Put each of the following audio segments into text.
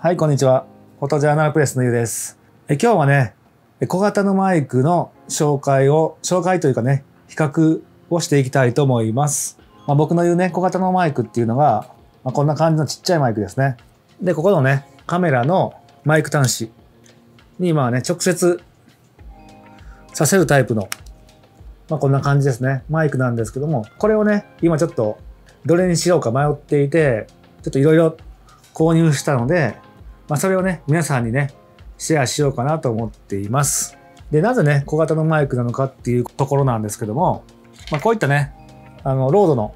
はい、こんにちは。フォトジャーナルプレスのゆうです。え今日はね、小型のマイクの紹介を、紹介というかね、比較をしていきたいと思います。まあ、僕の言うね、小型のマイクっていうのが、まあ、こんな感じのちっちゃいマイクですね。で、ここのね、カメラのマイク端子に、まあね、直接させるタイプの、まあこんな感じですね。マイクなんですけども、これをね、今ちょっとどれにしようか迷っていて、ちょっといろいろ購入したので、まあそれをね、皆さんにね、シェアしようかなと思っています。で、なぜね、小型のマイクなのかっていうところなんですけども、まあこういったね、あの、ロードの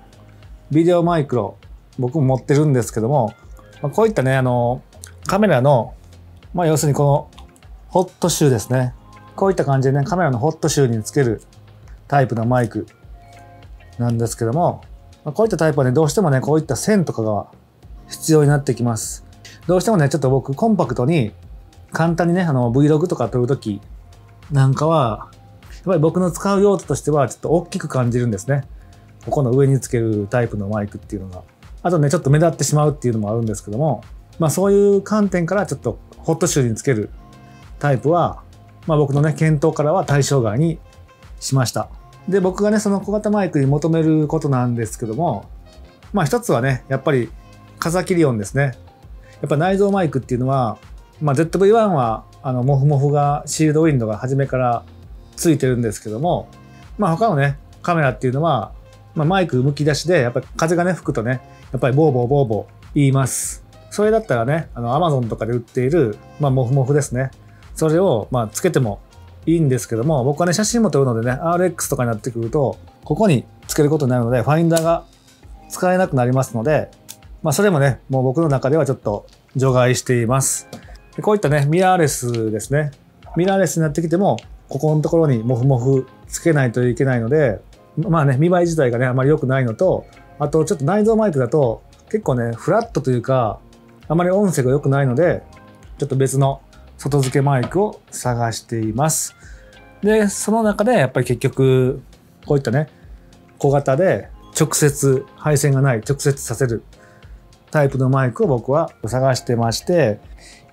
ビデオマイクロ、僕も持ってるんですけども、まあ、こういったね、あの、カメラの、まあ要するにこのホットシューですね。こういった感じでね、カメラのホットシューにつけるタイプのマイクなんですけども、まあこういったタイプはね、どうしてもね、こういった線とかが必要になってきます。どうしてもね、ちょっと僕コンパクトに簡単にね、あの Vlog とか撮るときなんかは、やっぱり僕の使う用途としてはちょっと大きく感じるんですね。ここの上につけるタイプのマイクっていうのが。あとね、ちょっと目立ってしまうっていうのもあるんですけども、まあそういう観点からちょっとホットシューにつけるタイプは、まあ僕のね、検討からは対象外にしました。で、僕がね、その小型マイクに求めることなんですけども、まあ一つはね、やっぱり風切り音ですね。やっぱ内蔵マイクっていうのは、まあ ZV-1 は、あの、モフモフが、シールドウィンドが初めからついてるんですけども、まあ他のね、カメラっていうのは、まあマイクむき出しで、やっぱり風がね、吹くとね、やっぱりボーボーボーボー言います。それだったらね、あの、アマゾンとかで売っている、まあモフモフですね。それを、まあつけてもいいんですけども、僕はね、写真も撮るのでね、RX とかになってくると、ここにつけることになるので、ファインダーが使えなくなりますので、まあそれもね、もう僕の中ではちょっと除外しています。こういったね、ミラーレスですね。ミラーレスになってきても、ここのところにモフモフつけないといけないので、まあね、見栄え自体がね、あまり良くないのと、あとちょっと内蔵マイクだと、結構ね、フラットというか、あまり音声が良くないので、ちょっと別の外付けマイクを探しています。で、その中でやっぱり結局、こういったね、小型で直接配線がない、直接させるタイプのマイクを僕は探してまして、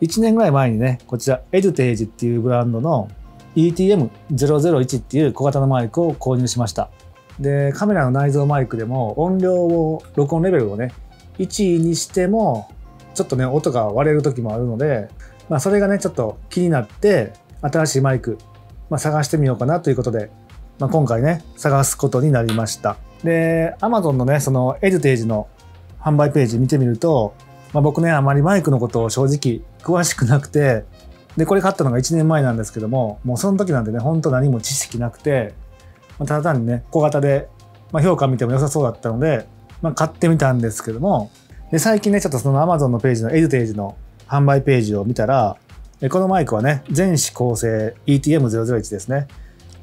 1年ぐらい前にね、こちら、エデュテージっていうブランドの ETM001 っていう小型のマイクを購入しました。で、カメラの内蔵マイクでも音量を、録音レベルをね、1位にしても、ちょっとね、音が割れる時もあるので、まあそれがね、ちょっと気になって、新しいマイク、まあ、探してみようかなということで、まあ、今回ね、探すことになりました。で、Amazon のね、そのエデュテージの販売ページ見てみると、まあ、僕ね、あまりマイクのことを正直詳しくなくて、で、これ買ったのが1年前なんですけども、もうその時なんてね、ほんと何も知識なくて、まあ、ただ単にね、小型で、まあ、評価見ても良さそうだったので、まあ、買ってみたんですけども、で、最近ね、ちょっとその Amazon のページのエデュテージの販売ページを見たら、このマイクはね、全指向性 ETM001 ですね。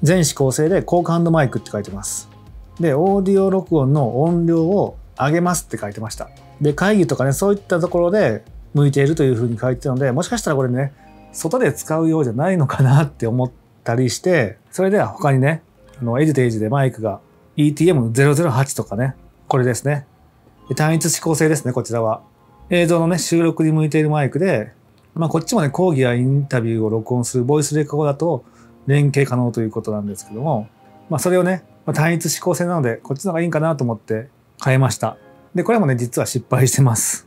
全指向性で交換マイクって書いてます。で、オーディオ録音の音量を上げますって書いてました。で、会議とかね、そういったところで向いているというふうに書いてたので、もしかしたらこれね、外で使うようじゃないのかなって思ったりして、それでは他にね、あの、エデュテージでマイクが ETM008 とかね、これですね。単一指向性ですね、こちらは。映像のね、収録に向いているマイクで、まあ、こっちもね、講義やインタビューを録音するボイスレコーダーと連携可能ということなんですけども、まあ、それをね、まあ、単一指向性なので、こっちの方がいいんかなと思って変えました。で、これもね、実は失敗してます。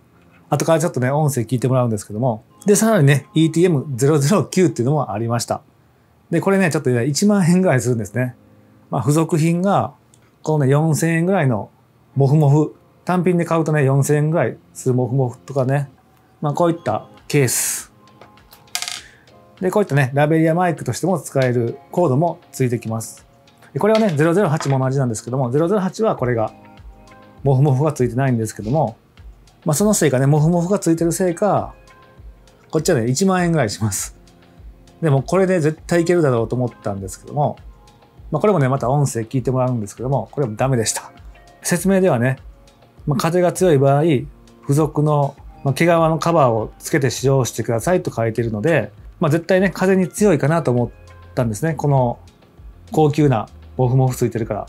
後からちょっとね、音声聞いてもらうんですけども。で、さらにね、ETM009 っていうのもありました。で、これね、ちょっとね、1万円ぐらいするんですね。まあ、付属品が、このね、4000円ぐらいのモフモフ。単品で買うとね、4000円ぐらいするモフモフとかね。まあ、こういったケース。で、こういったね、ラベリアマイクとしても使えるコードもついてきます。これはね、008も同じなんですけども、008はこれが、モフモフがついてないんですけども、まあそのせいかね、モフモフがついてるせいか、こっちはね、1万円ぐらいします。でもこれで絶対いけるだろうと思ったんですけども、まあこれもね、また音声聞いてもらうんですけども、これもダメでした。説明ではね、まあ、風が強い場合、付属の、毛皮のカバーをつけて使用してくださいと書いているので、まあ、絶対ね、風に強いかなと思ったんですね。この高級なモフモフついてるから。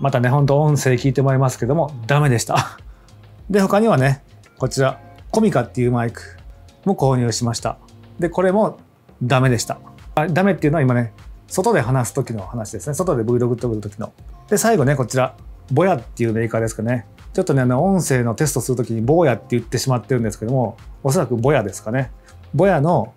またね、ほんと音声聞いてもらいますけども、ダメでした。で、他にはね、こちら、コミカっていうマイク。も購入しました。で、これもダメでした。あダメっていうのは今ね、外で話す時の話ですね。外で Vlog 撮る時の。で、最後ね、こちら、ボヤっていうメーカーですかね。ちょっとね、あの、音声のテストするときにボヤって言ってしまってるんですけども、おそらくボヤですかね。ボヤの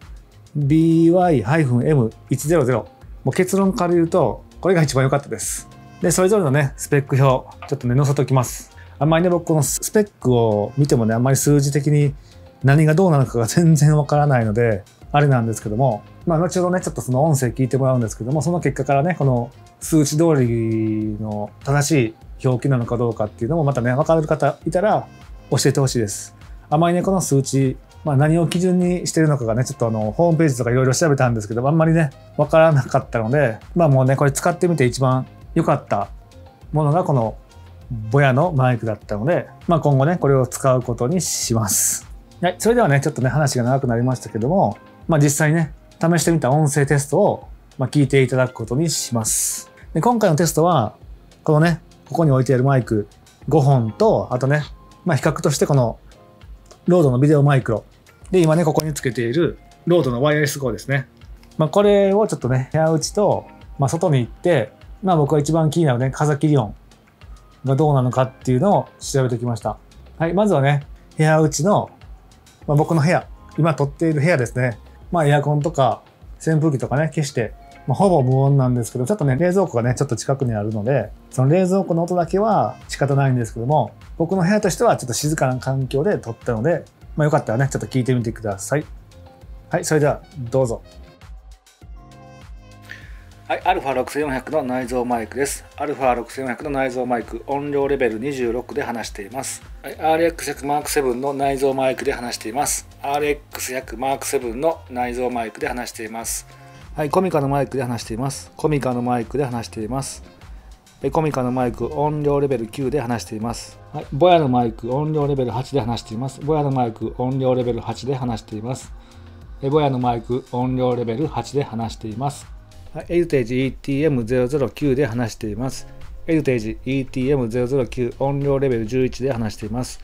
by-m100。もう結論から言うと、これが一番良かったです。で、それぞれのね、スペック表、ちょっとね、載せときます。あんまりね、僕このスペックを見てもね、あんまり数字的に何がどうなのかが全然わからないので、あれなんですけども、まあ、後ほどね、ちょっとその音声聞いてもらうんですけども、その結果からね、この数値通りの正しい表記なのかどうかっていうのもまたね、わかる方いたら教えてほしいです。あまりね、この数値、まあ、何を基準にしてるのかがね、ちょっとあの、ホームページとかいろいろ調べたんですけど、あんまりね、わからなかったので、まあもうね、これ使ってみて一番良かったものがこのボヤのマイクだったので、まあ今後ね、これを使うことにします。はい、それではね、ちょっとね、話が長くなりましたけども、まあ実際ね、試してみた音声テストを、ま聞いていただくことにします。で今回のテストは、このね、ここに置いてあるマイク5本と、あとね、まあ、比較としてこのロードのビデオマイクロ。で、今ね、ここにつけているロードのワイヤレス GO ですね。まあ、これをちょっとね、部屋打ちと、まあ、外に行って、まあ、僕は一番気になるね、風切り音がどうなのかっていうのを調べてきました。はい、まずはね、部屋打ちの、まあ、僕の部屋、今撮っている部屋ですね。まあエアコンとか扇風機とかね、消して、まあ、ほぼ無音なんですけど、ちょっとね、冷蔵庫がね、ちょっと近くにあるので、その冷蔵庫の音だけは仕方ないんですけども、僕の部屋としてはちょっと静かな環境で撮ったので、まあよかったらね、ちょっと聞いてみてください。はい、それではどうぞ。はい、α6400 の内蔵マイクです。α6400 の内蔵マイク、音量レベル26で話しています。はい、RX100M7 の内蔵マイクで話しています。RX100M7 の内蔵マイクで話しています。はい、コミカのマイクで話しています。コミカのマイクで話しています。コミカのマイク、音量レベル9で話しています。はい、ボヤのマイク、音量レベル8で話しています。ボヤのマイク、音量レベル8で話しています。ボヤのマイク、音量レベル8で話しています。エルテージ ETM009 で話しています。エルテージ ETM009 音量レベル11で話しています。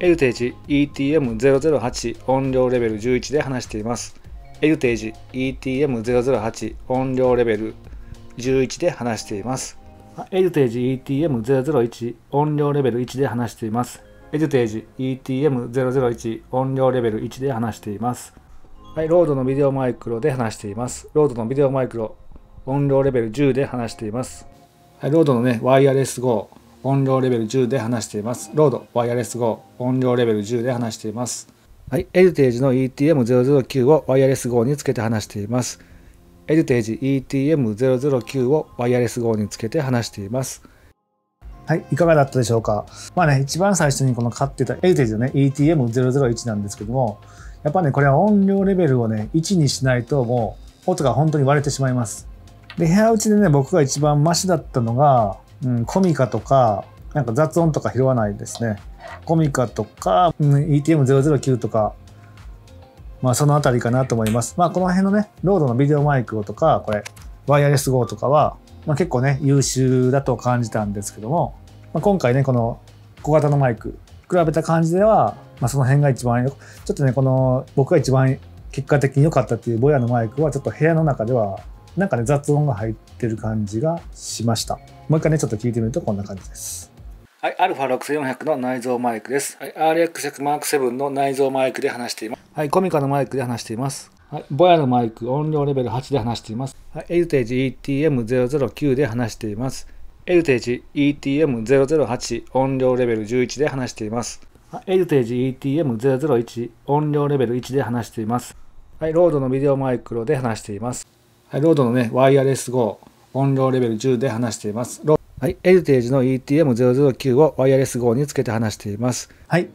エルテージ ETM008 音量レベル11で話しています。エルテージ ETM008 音量レベル11で話しています。エルテージ ETM001 音量レベル1で話しています。エルテージ ETM001 音量レベル1で話しています。はい、 RODE の VideoMicro で話しています。 RODE の VideoMicro、音量レベル10で話しています。はい、 RODE のね、 Wireless GO、音量レベル10で話しています。 RODE、Wireless GO、音量レベル10で話しています。はい、エルテージの ETM009 をワイヤレス GO につけて話しています。エルテージ ETM009 をワイヤレス GO につけて話しています。はい、いかがだったでしょうか。まあね、一番最初にこの買ってたエルテージのね、ETM001 なんですけども、やっぱね、これは音量レベルをね、1にしないともう音が本当に割れてしまいます。で、部屋打ちでね、僕が一番マシだったのが、うん、コミカとか、なんか雑音とか拾わないですね。コミカとか、うん、ETM009 とか、まあそのあたりかなと思います。まあこの辺のね、ロードのビデオマイクとか、これ、ワイヤレス GO とかは、まあ、結構ね、優秀だと感じたんですけども、まあ、今回ね、この小型のマイク、比べた感じでは、まあ、その辺が一番ちょっとねこの僕が一番結果的に良かったっていうボヤのマイクはちょっと部屋の中ではなんかね雑音が入ってる感じがしましたもう一回ねちょっと聞いてみるとこんな感じですはい、α6400 の内蔵マイクです。はい、RX100M7 の内蔵マイクで話しています。はい、コミカのマイクで話しています。はい、ボヤのマイク、音量レベル8で話しています。はい、エルテージ ETM009 で話しています。エルテージ ETM008 音量レベル11で話しています。エルテージ ETM001 音量レベル1で話しています。はい、ロードのビデオマイクロで話しています。はい、ロードのね、ワイヤレス GO 音量レベル10で話しています。はい、エルテージの ETM009 をワイヤレス GO につけて話しています。はい。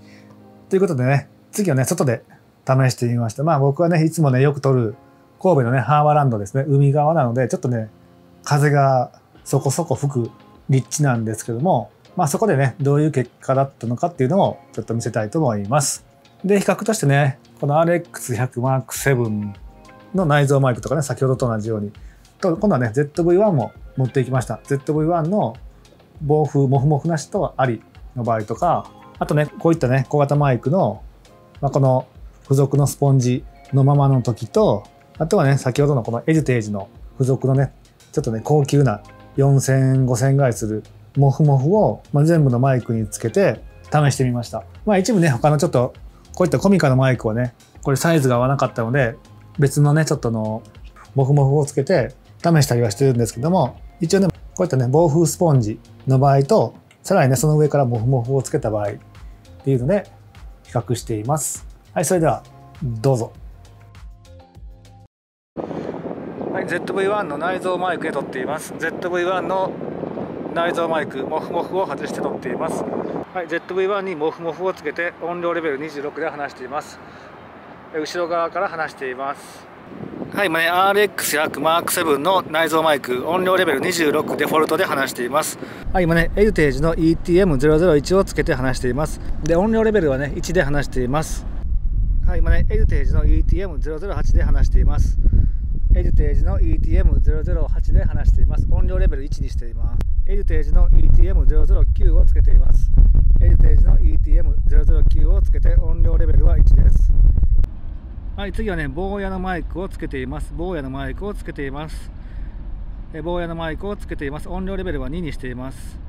ということでね、次はね、外で試してみました。まあ僕はね、いつもね、よく撮る神戸のね、ハーバーランドですね、海側なので、ちょっとね、風がそこそこ吹く立地なんですけども、まあそこでね、どういう結果だったのかっていうのをちょっと見せたいと思います。で、比較としてね、この RX100M7 の内蔵マイクとかね、先ほどと同じように、と今度はね、ZV-1 も持っていきました。ZV-1 の防風、モフモフなしとありの場合とか、あとね、こういったね、小型マイクの、まあ、この付属のスポンジのままの時と、あとはね、先ほどのこのエデュテージの付属のね、ちょっとね、高級な4000、5000ぐらいするモフモフを、まあ、全部のマイクにつけて試してみました。まあ一部ね、他のちょっとこういったコミカのマイクはね、これサイズが合わなかったので、別のね、ちょっとのモフモフをつけて試したりはしてるんですけども、一応ね、こういったね、防風スポンジの場合と、さらにね、その上からモフモフをつけた場合っていうので、比較しています。はい、それでは、どうぞ。はい、ZV-1 の内蔵マイクで撮っています。ZV-1 の内蔵マイク、モフモフを外して撮っています。はい、ZV-1 にモフモフをつけて音量レベル26で話しています。後ろ側から話しています。はい、今ね、RX や Mark7 の内蔵マイク、音量レベル26デフォルトで話しています。はい、今ね、エルテージの ETM001 をつけて話しています。で、音量レベルはね、1で話しています。はい、今ね、エルテージの ETM008 で話しています。エルテージの ETM008 で話しています。音量レベル1にしています。エルテージの ETM009 をつけています。エルテージの ETM009 をつけて音量レベルは1です。はい、次はね、坊やのマイクをつけています。坊やのマイクをつけています。え坊やのマイクをつけています。音量レベルは2にしています。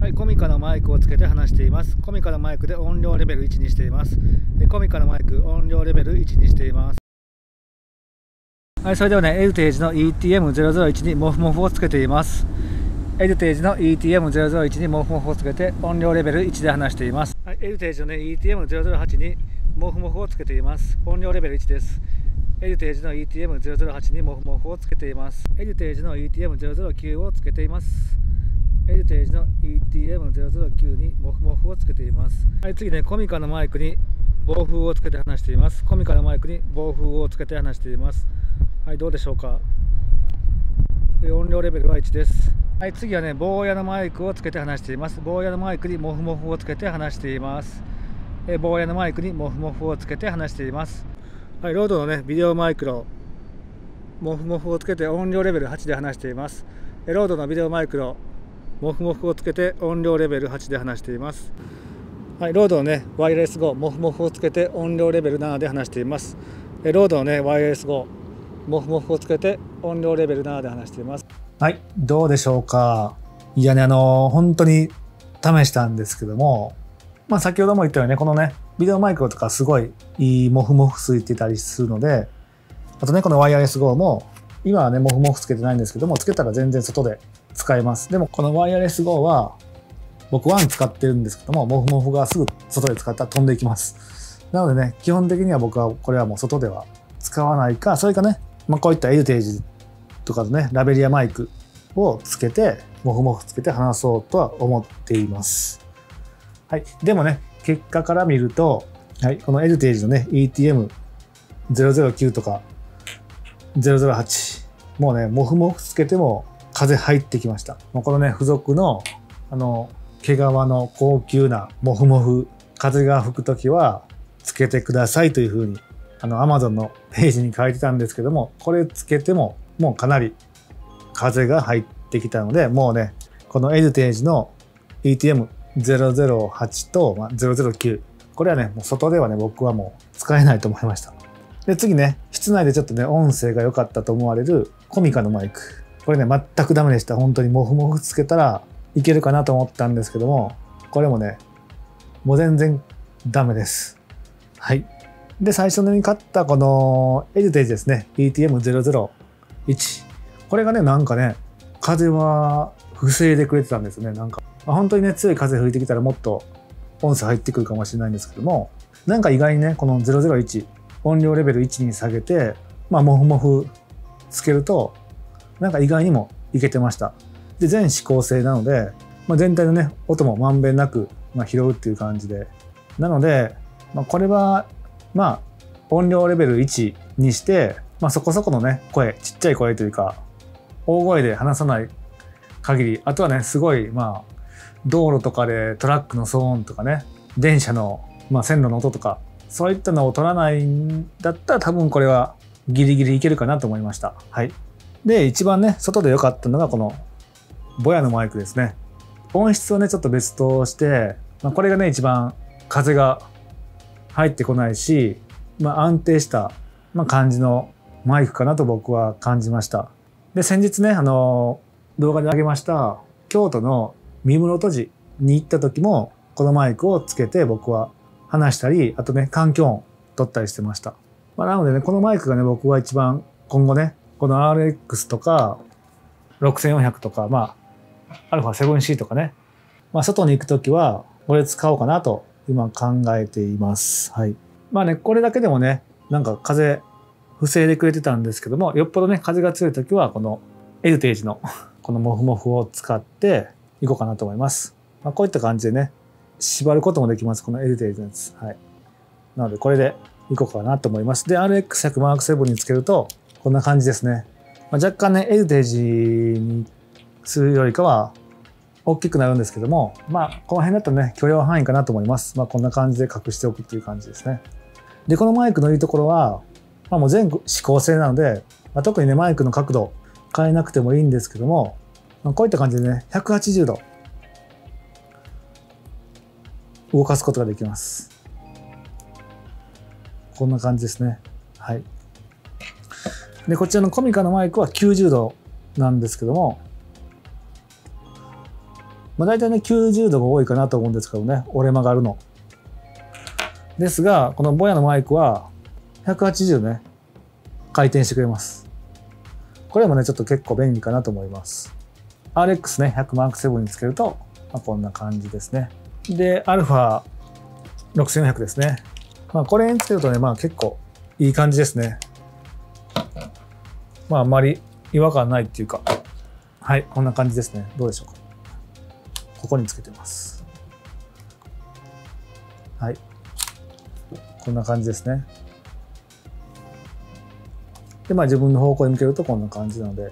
はい、コミカのマイクをつけて話しています。コミカのマイクで音量レベル1にしています。えコミカのマイク、音量レベル1にしています。はい、それではね、エルテージの ETM001 にモフモフをつけています。エルテージの ETM001 にモフモフをつけて音量レベル1で話しています。はい、エルテージのね、ETM008 にモフモフをつけています。音量レベル1です。エルテージの ETM008 にモフモフをつけています。エルテージの ETM009 をつけています。エルテージの ETM009 にモフモフをつけています。はい、次ね、コミカのマイクに暴風をつけて話しています。コミカのマイクに暴風をつけて話しています。はい、どうでしょうか。音量レベルは1です。はい、次はね、坊やのマイクをつけて話しています。坊やのマイクにモフモフをつけて話しています。え BOYA のマイクにモフモフをつけて話しています。はい、 RODE のね、 VideoMicro、モフモフをつけて音量レベル8で話しています。え RODE の VideoMicro、モフモフをつけて音量レベル8で話しています。はい、 RODE のね、 Wireless GO、モフモフをつけて音量レベル7で話しています。え RODE のね、 Wireless GO、モフモフをつけて音量レベル7で話しています。はい、どうでしょうか？いやね、あの、本当に試したんですけども、まあ、先ほども言ったようにね、このね、ビデオマイクロとかすごいいいモフモフついてたりするので、あとね、このワイヤレス GO も、今はね、モフモフつけてないんですけども、つけたら全然外で使えます。でも、このワイヤレス GO は、僕1使ってるんですけども、モフモフがすぐ外で使ったら飛んでいきます。なのでね、基本的には僕はこれはもう外では使わないか、それかね、まあ、こういったエルテージとかね、ラベリアマイクをつけて、モフモフつけて話そうとは思っています。はい。でもね、結果から見ると、はい、この L テージのね、ETM009 とか008、もうね、モフモフつけても風入ってきました。もうこのね、付属の、あの、毛皮の高級なモフモフ、風が吹くときはつけてくださいというふうに、あの、Amazon のページに書いてたんですけども、これつけてももうかなり風が入ってきたので、もうね、この L テージの ETM 008と、ま、009。これはね、もう外ではね、僕はもう使えないと思いました。で、次ね、室内でちょっとね、音声が良かったと思われるコミカのマイク。これね、全くダメでした。本当にモフモフつけたらいけるかなと思ったんですけども、これもね、もう全然ダメです。はい。で、最初に買ったこのエルテージですね。etm 00 1。これがね、なんかね、風は防いでくれてたんですね。なんかまあ、本当にね、強い風吹いてきたらもっと音声入ってくるかもしれないんですけども、なんか意外にね、この001、音量レベル1に下げて、まあ、モフモフつけると、なんか意外にもいけてました。で、全指向性なので、まあ、全体のね、音もまんべんなく、まあ、拾うっていう感じで。なので、まあ、これは、まあ、音量レベル1にして、まあ、そこそこのね、声、ちっちゃい声というか、大声で話さない限り、あとはね、すごい、まあ、道路とかでトラックの騒音とかね電車の、まあ、線路の音とかそういったのを取らないんだったら多分これはギリギリいけるかなと思いました。はい。で、一番ね、外で良かったのがこのボヤのマイクですね。音質をね、ちょっと別として、まあ、これがね、一番風が入ってこないし、まあ、安定した、まあ、感じのマイクかなと僕は感じました。で、先日ね、あの、動画で上げました、京都の三室戸寺に行った時も、このマイクをつけて僕は話したり、あとね、環境音取ったりしてました。まあ、なのでね、このマイクがね、僕は一番今後ね、この RX とか、6400とか、まあ、α7C とかね、まあ、外に行く時は、これ使おうかなと今考えています。はい。まあね、これだけでもね、なんか風防いでくれてたんですけども、よっぽどね、風が強い時は、このエルテージの このモフモフを使っていこうかなと思います。まあ、こういった感じでね、縛ることもできます。このエルテージのやつ。はい。なので、これでいこうかなと思います。で、RX100 Mark7 につけると、こんな感じですね。まあ、若干ね、エルテージにするよりかは、大きくなるんですけども、まあ、この辺だとね、許容範囲かなと思います。まあ、こんな感じで隠しておくっていう感じですね。で、このマイクのいいところは、まあ、もう全指向性なので、まあ、特にね、マイクの角度変えなくてもいいんですけども、まあ、こういった感じでね、180度動かすことができます。こんな感じですね。はい。で、こちらのコミカのマイクは90度なんですけども、まあ、大体ね、90度が多いかなと思うんですけどね、折れ曲がるの。ですが、このボヤのマイクは180ね、回転してくれます。これもね、ちょっと結構便利かなと思います。RX ね、100M7 につけると、まあ、こんな感じですね。で、α6400 ですね。まあ、これにつけるとね、まあ結構いい感じですね。まあ、あんまり違和感ないっていうか、はい、こんな感じですね。どうでしょうか。ここにつけてます。はい。こんな感じですね。で、まあ自分の方向に向けるとこんな感じなので。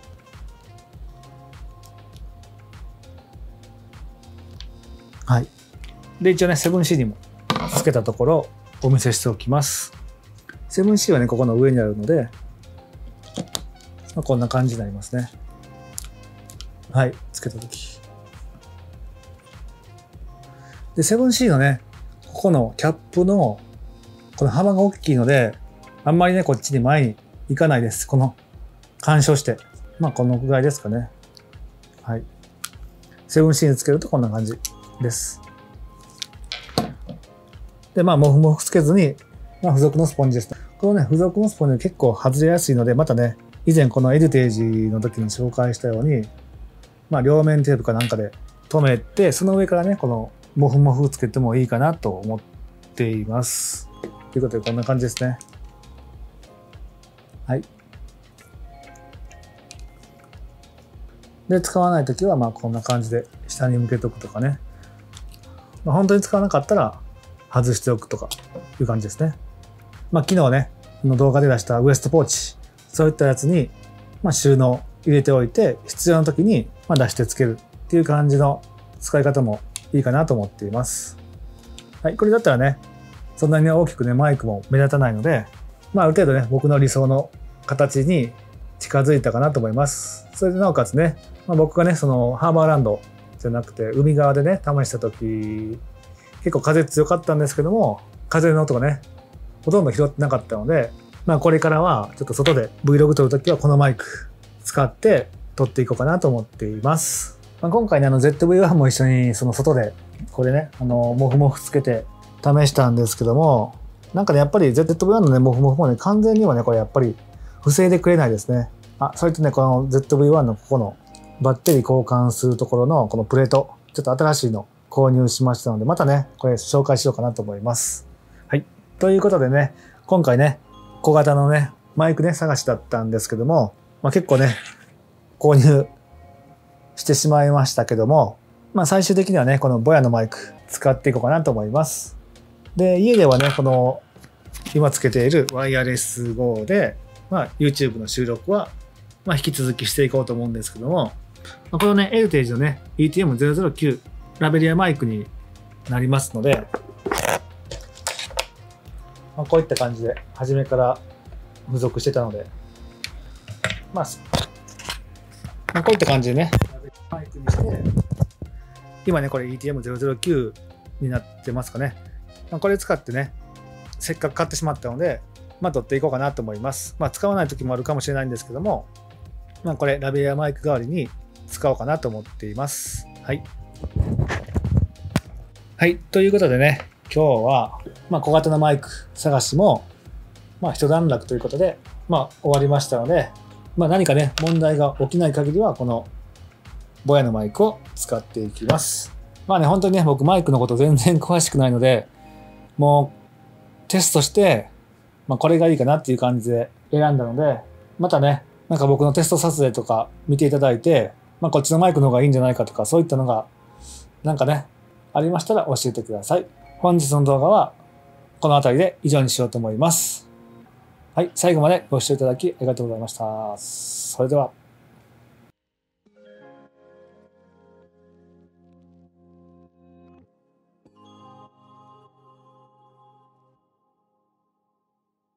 はい。で、一応ね、7C にもつけたところお見せしておきます。7C はね、ここの上にあるので、まあ、こんな感じになりますね。はい、つけたとき。で、7C のね、ここのキャップのこの幅が大きいので、あんまりね、こっちに前に行かないです。この、干渉して。まあ、このぐらいですかね。はい。7C につけるとこんな感じです。で、まあ、モフモフつけずに、まあ、付属のスポンジです。このね、付属のスポンジ結構外れやすいので、またね、以前このエルテージの時に紹介したように、まあ、両面テープかなんかで留めて、その上からね、このモフモフつけてもいいかなと思っています。ということで、こんな感じですね。はい。で、使わないときは、まあ、こんな感じで下に向けておくとかね。まあ、本当に使わなかったら、外しておくとかいう感じですね。まあ、昨日ね、の動画で出したウエストポーチ、そういったやつに、まあ、収納入れておいて、必要な時に、ま、出してつけるっていう感じの使い方もいいかなと思っています。はい、これだったらね、そんなに大きくね、マイクも目立たないので、まあ、ある程度ね、僕の理想の形に近づいたかなと思います。それでなおかつね、まあ、僕がね、そのハーバーランドじゃなくて、海側でね、試した時、結構風強かったんですけども、風の音がね、ほとんど拾ってなかったので、まあこれからはちょっと外で Vlog 撮るときはこのマイク使って撮っていこうかなと思っています。まあ、今回ね、あの ZV-1 も一緒にその外でこれね、あの、モフモフつけて試したんですけども、なんかね、やっぱり ZV-1 のね、モフモフもね、完全にはね、これやっぱり防いでくれないですね。あ、それとね、この ZV-1 のここのバッテリー交換するところのこのプレート、ちょっと新しいの購入しましたので、またね、これ紹介しようかなと思います。はい。ということでね、今回ね、小型のね、マイクね、探しだったんですけども、まあ、結構ね、購入してしまいましたけども、まあ、最終的にはね、このボヤのマイク使っていこうかなと思います。で、家ではね、この今つけているワイヤレス GO で、まあ、YouTube の収録は、まあ、引き続きしていこうと思うんですけども、まあ、このね、エルテージのね、ETM009 ラベリアマイクになりますので、まあ、こういった感じで初めから付属してたので、まあ、まあ、こういった感じでね、マイクにして、今ね、これ ETM009 になってますかね。まあ、これ使ってね、せっかく買ってしまったので、まあ、撮っていこうかなと思います。まあ、使わない時もあるかもしれないんですけども、まあ、これラベリアマイク代わりに使おうかなと思っています。はい。はい。ということでね、今日は、ま、小型のマイク探しも、まあ、一段落ということで、ま、終わりましたので、ま、何かね、問題が起きない限りは、この、ボヤのマイクを使っていきます。まあね、本当にね、僕マイクのこと全然詳しくないので、もう、テストして、まあ、これがいいかなっていう感じで選んだので、またね、なんか僕のテスト撮影とか見ていただいて、まあ、こっちのマイクの方がいいんじゃないかとか、そういったのが、なんかね、ありましたら教えてください。本日の動画は、この辺りで以上にしようと思います。はい、最後までご視聴いただきありがとうございました。それでは。